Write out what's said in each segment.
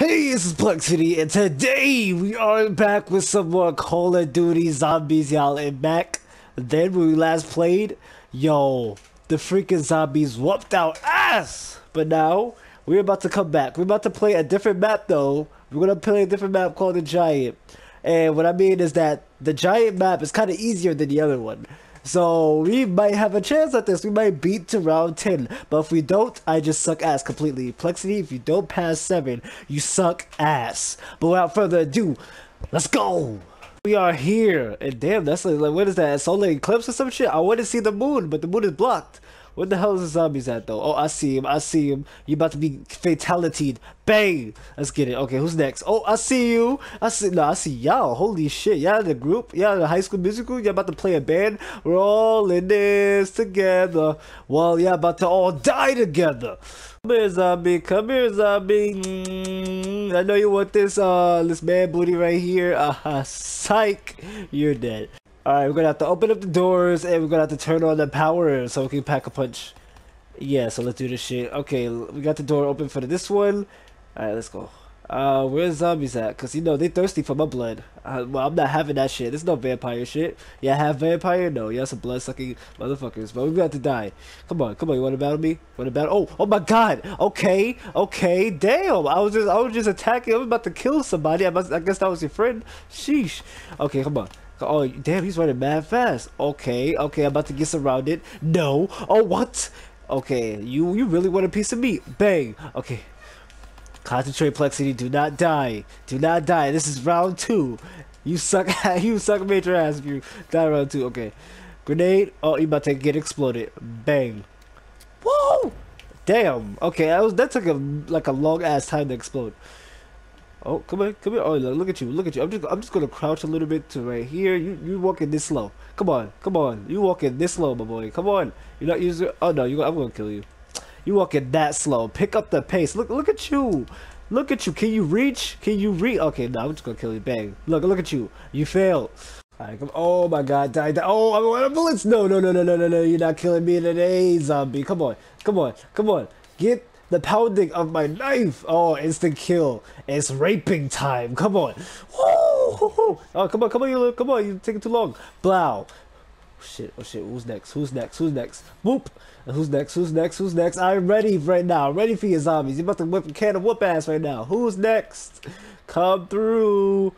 Hey, this is Plexiety, and today we are back with some more Call of Duty Zombies, y'all. And back then when we last played, yo, the freaking zombies whooped our ass. But now we're about to come back. We're about to play a different map, though. We're gonna play a different map called the Giant. And what I mean is that the Giant map is kind of easier than the other one. So we might have a chance at this. We might beat to round 10. But if we don't, I just suck ass completely. Plexiety, if you don't pass 7, you suck ass. But without further ado, let's go! We are here. And damn, that's like, what is that? Solar eclipse or some shit? I want to see the moon, but the moon is blocked. Where the hell is the zombies at though? Oh, I see him. I see him. You about to be fatality. Bang! Let's get it. Okay, who's next? Oh, I see you. I see. No, I see y'all. Holy shit. Y'all the group. Y'all the high school musical. Y'all about to play a band. We're all in this together. Well, y'all about to all die together. Come here, zombie. Come here, zombie. Mm, I know you want this, uh, this man booty right here. Uh, -huh. psych. You're dead. Alright, we're gonna have to open up the doors and we're gonna have to turn on the power so we can pack a punch. Yeah, so let's do this shit. Okay, we got the door open for this one. Alright, let's go. Uh, where's zombies at? Cause you know they thirsty for my blood. Uh, well, I'm not having that shit. There's no vampire shit. Yeah, have vampire? No, yeah, some blood sucking motherfuckers. But we got to die. Come on, come on. You want to battle me? Want to battle? Oh, oh my God. Okay, okay. Damn. I was just, I was just attacking. I was about to kill somebody. I, must, I guess that was your friend. Sheesh. Okay, come on. Oh, damn, he's running mad fast. Okay, okay, I'm about to get surrounded. No. Oh, what? Okay, you you really want a piece of meat. Bang. Okay. Concentrate, Plexiety. Do not die. Do not die. This is round two. You suck. you suck major ass if you die round two. Okay. Grenade. Oh, you about to get exploded. Bang. Whoa! Damn. Okay, that was that took a like a long ass time to explode. Oh, come on, come here. Oh, look at you, look at you. I'm just, I'm just gonna crouch a little bit to right here. You, you walking this slow. Come on, come on. You walking this slow, my boy. Come on. You're not using. Oh no, you. I'm gonna kill you. You walking that slow. Pick up the pace. Look, look at you. Look at you. Can you reach? Can you reach? Okay, no, I'm just gonna kill you. Bang. Look, look at you. You failed. Alright, come. Oh my God, die, die. Oh, I'm out of bullets. No, no, no, no, no, no, no. You're not killing me today, zombie. Come on, come on, come on. Get the pounding of my knife. Oh, instant kill. It's raping time. Come on. Woo! Oh, come on, come on, you come on. You're taking too long. Blow. Oh, shit, oh shit, who's next? Who's next? Who's next? Whoop! Who's next? Who's next? Who's next? I'm ready right now. I'm ready for your zombies. You're about to whip a can of whoop ass right now. Who's next? Come through.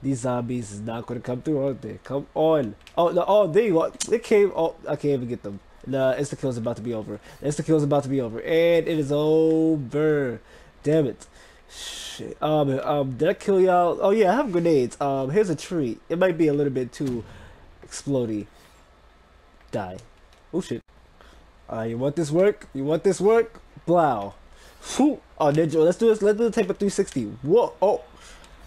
These zombies is not gonna come through, aren't they? Come on. Oh, no, oh, there you are. They came. Oh, I can't even get them. The insta kill is about to be over. The insta kill is about to be over, and it is over. Damn it. Shit. Um, um, did I kill y'all? Oh yeah, I have grenades. Um, here's a tree. It might be a little bit too explodey. Die. Oh shit. Uh, you want this work? You want this work? Blow. Whew. Oh, ninja. Let's do this. Let's do the type of 360. Whoa. Oh.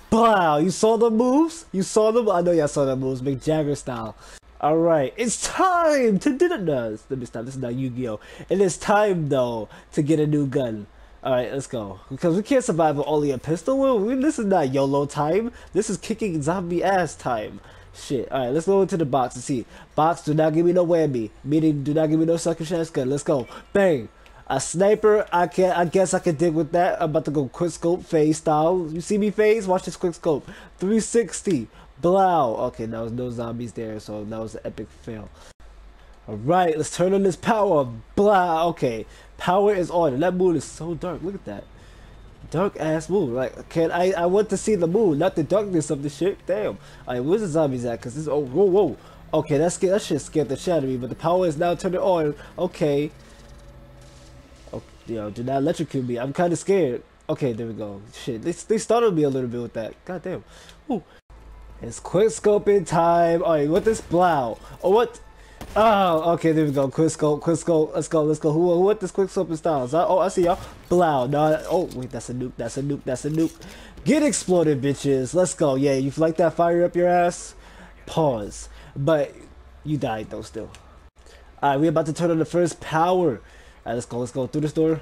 Blow. You saw the moves? You saw them? I know y'all saw the moves. Mick Jagger style. Alright, it's time to do the let me stop. This is not Yu-Gi-Oh! It is time, though, to get a new gun. Alright, let's go. Because we can't survive with only a pistol. We, this is not YOLO time. This is kicking zombie ass time. Shit. Alright, let's go into the box and see. Box, do not give me no whammy. Meaning, do not give me no sucker chance gun. Let's go. Bang. A sniper, I can I guess I can dig with that. I'm about to go quick scope FaZe style. You see me FaZe? Watch this quick scope. 360. Blow. Okay, now there's no zombies there, so that was an epic fail. Alright, let's turn on this power. Blah. Okay, power is on. That moon is so dark. Look at that. Dark ass moon. Like, can I? I want to see the moon, not the darkness of the shit. Damn. Alright, where's the zombies at? Cause this. Oh, whoa, whoa. Okay, that's. That shit scared the of me. But the power is now turned on. Okay. Yo, do not electrocute me. I'm kind of scared. Okay, there we go. Shit, they, they startled me a little bit with that. God damn. Ooh. It's quick scoping time. Alright, what this blow? Oh, what? Oh, okay, there we go. Quick scope, quick scope. Let's go, let's go. Who, who what this quick scoping style? is? oh, I see y'all. Blow. No, oh, wait, that's a nuke, that's a nuke, that's a nuke. Get exploded, bitches. Let's go. Yeah, you like that fire up your ass? Pause. But you died, though, still. Alright, we about to turn on the first power. Alright, let's go, let's go through this door.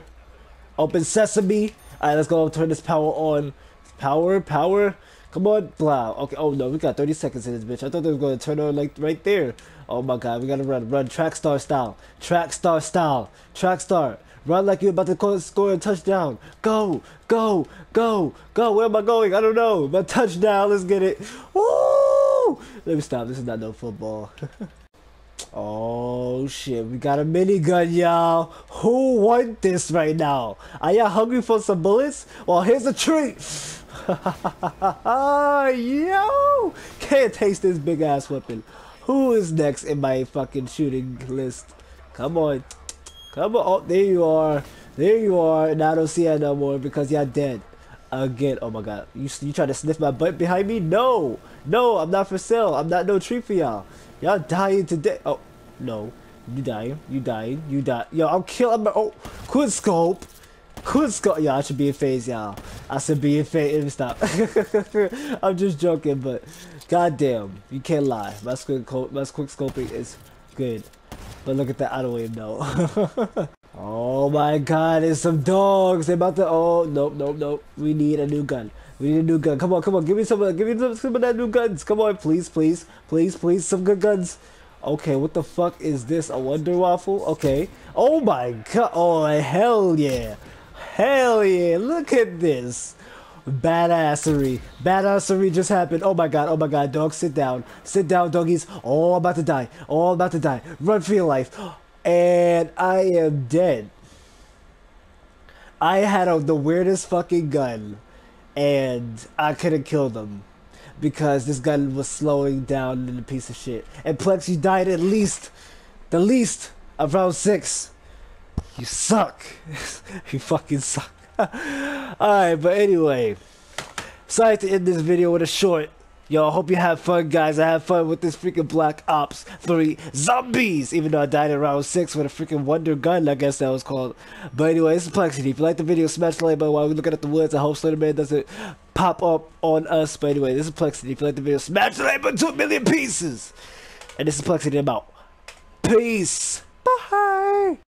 Open sesame. Alright, let's go turn this power on. Power, power. Come on, blah. Okay, oh no, we got 30 seconds in this bitch. I thought they were going to turn on like right there. Oh my god, we gotta run, run track star style. Track star style. Track star. Run like you're about to score a touchdown. Go, go, go, go. Where am I going? I don't know. My touchdown. Let's get it. Woo! Let me stop. This is not no football. oh shit. We got a minigun, y'all. Who want this right now? Are y'all hungry for some bullets? Well, here's a treat. Yo! Can't taste this big ass weapon. Who is next in my fucking shooting list? Come on. Come on. Oh, there you are. There you are. Now I don't see you no more because you're dead. Again. Oh my god. You, you trying to sniff my butt behind me? No. No, I'm not for sale. I'm not no treat for y'all. Y'all dying today. Oh, no. You dying. You dying. You die. Yo, I'm killing. Oh, quick scope. Quick scope. I should be in FaZe, y'all. I should be in FaZe. Stop. I'm just joking, but goddamn, you can't lie. My quick, my quick scoping is good. But look at that, I don't even know. oh my god, it's some dogs. They're about to, oh, nope, nope, nope. We need a new gun. We need a new gun. Come on, come on, give me some, give me some, some of that new guns. Come on, please, please, please, please, some good guns. Okay, what the fuck is this? A Wonder Waffle? Okay. Oh my god. Oh, hell yeah. Hell yeah. Look at this. Badassery. Badassery just happened. Oh my god, oh my god, dog, sit down. Sit down, doggies. Oh, I'm about to die. Oh, I'm about to die. Run for your life. And I am dead. I had a, the weirdest fucking gun. And I couldn't kill them. Because this gun was slowing down in a piece of shit. And Plex, you died at least, the least, of round six. You suck. you fucking suck. Alright, but anyway. Sorry to end this video with a short. Yo, I hope you have fun, guys. I have fun with this freaking Black Ops 3 Zombies, even though I died in round 6 with a freaking Wonder Gun, I guess that was called. But anyway, this is Plexiety. If you like the video, smash the like button while we're looking at the woods. I hope Slenderman doesn't pop up on us. But anyway, this is Plexiety. If you like the video, smash the like button to a million pieces. And this is Plexiety about. Peace. Bye.